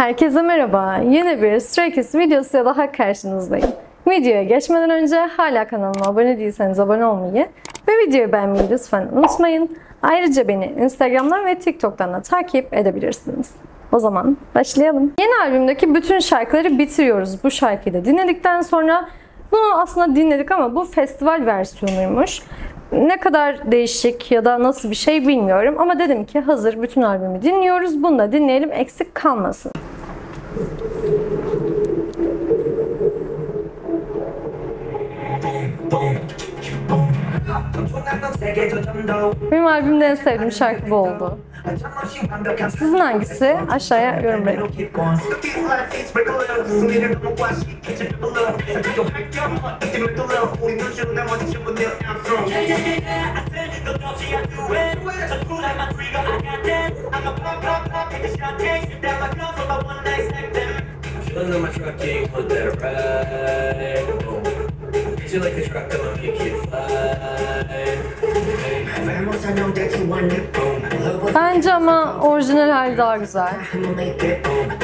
Herkese merhaba. Yeni bir Stray Kids videosuyla daha karşınızdayım. Videoya geçmeden önce hala kanalıma abone değilseniz abone olmayı ve videoyu beğenmeyi lütfen unutmayın. Ayrıca beni Instagram'dan ve TikTok'tan da takip edebilirsiniz. O zaman başlayalım. Yeni albümdeki bütün şarkıları bitiriyoruz. Bu şarkıyı da dinledikten sonra bunu aslında dinledik ama bu festival versiyonuymuş. Ne kadar değişik ya da nasıl bir şey bilmiyorum ama dedim ki hazır bütün albümü dinliyoruz. Bunu da dinleyelim eksik kalmasın. Benim albümde en sevdiğim şarkı bu oldu. Sizin hangisi? Aşağıya yorum bırakın. Chillin' on my truck, yeah, put that ride. You like the truck, that you was Bence ama orijinal hali daha güzel.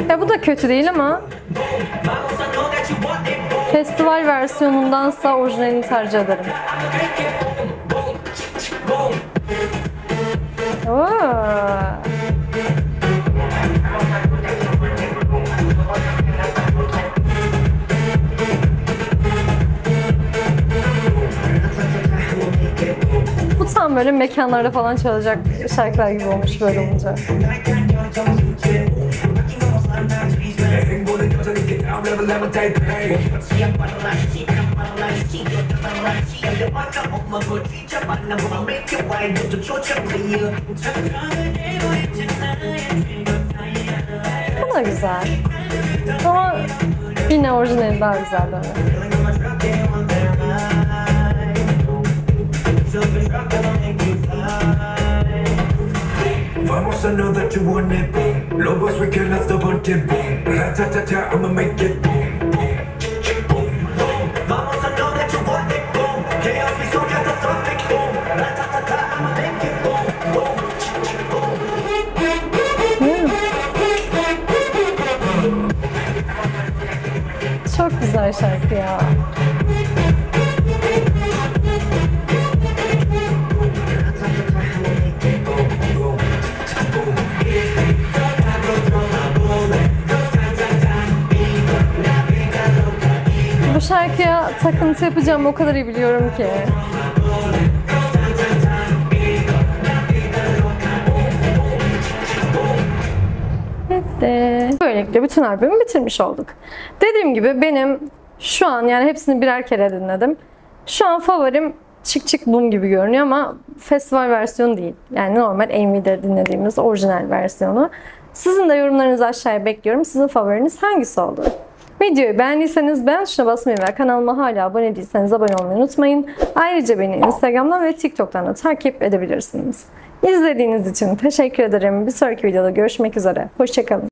Ya bu da kötü değil ama festival versiyonundansa orijinalini tercih ederim. Tam böyle mekanlarda falan çalacak şarkılar gibi olmuş böyle olunca. Bu da güzel. Ama yine orijinali daha güzel böyle. Vamos, I know that you want it, boom. Lobos, we can let's double dip, boom. Ra-ta-ta-ta, I'ma make it boom, boom, boom, boom. Vamos, I know that you want it, boom. Chaos, we so catastrophic, boom. Ra-ta-ta-ta, I'ma make it boom, boom. Çok güzel şarkı ya. Şarkıya takıntı yapacağım o kadar iyi biliyorum ki. Bitti. Böylelikle bütün albümü bitirmiş olduk. Dediğim gibi benim şu an yani hepsini birer kere dinledim. Şu an favorim Çık Çık Boom gibi görünüyor ama festival versiyonu değil. Yani normal MV'de dinlediğimiz orijinal versiyonu. Sizin de yorumlarınızı aşağıya bekliyorum. Sizin favoriniz hangisi oldu? Videoyu beğendiyseniz beğen tuşuna basmayı ve kanalıma hala abone değilseniz abone olmayı unutmayın. Ayrıca beni Instagram'dan ve TikTok'tan da takip edebilirsiniz. İzlediğiniz için teşekkür ederim. Bir sonraki videoda görüşmek üzere. Hoşçakalın.